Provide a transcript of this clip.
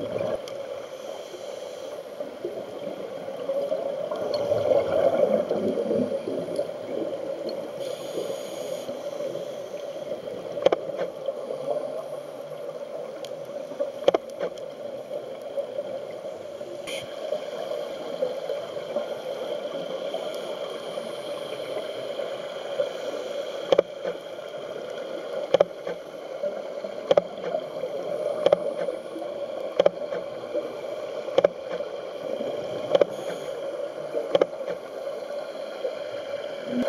Yeah.